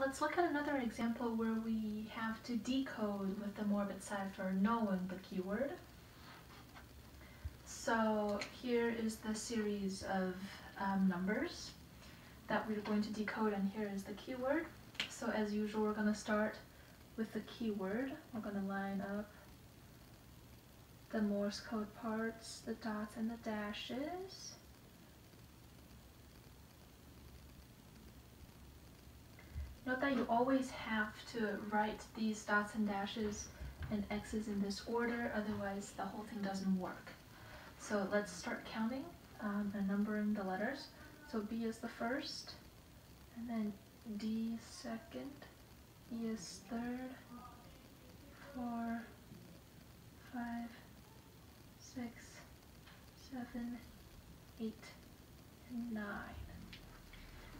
Let's look at another example where we have to decode with the Morbit cipher knowing the keyword. So here is the series of um, numbers that we're going to decode and here is the keyword. So as usual we're going to start with the keyword. We're going to line up the Morse code parts, the dots and the dashes. That you always have to write these dots and dashes and X's in this order, otherwise the whole thing doesn't work. So let's start counting um, and numbering the letters. So B is the first, and then D second, E is third, four, five, six, seven, eight, and nine.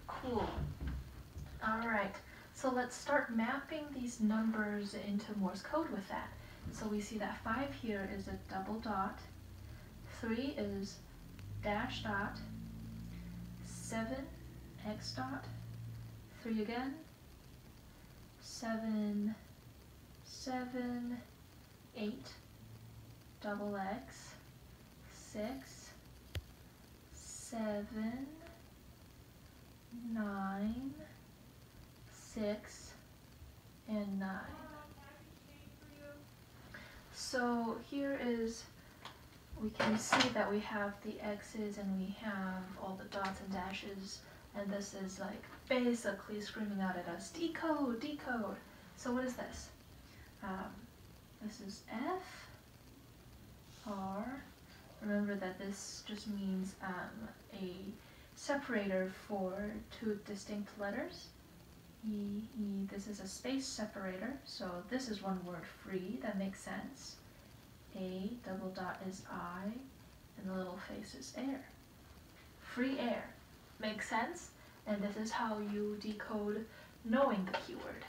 Cool. Alright, so let's start mapping these numbers into Morse code with that. So we see that 5 here is a double dot, 3 is dash dot, 7 x dot, 3 again, 7, 7, 8, double x, 6, 7, 9, six, and nine. So here is, we can see that we have the x's and we have all the dots and dashes and this is like basically screaming out at us, decode, decode. So what is this? Um, this is F, R. Remember that this just means um, a separator for two distinct letters. E, this is a space separator, so this is one word free, that makes sense. A, double dot is I, and the little face is air. Free air. Makes sense? And this is how you decode knowing the keyword.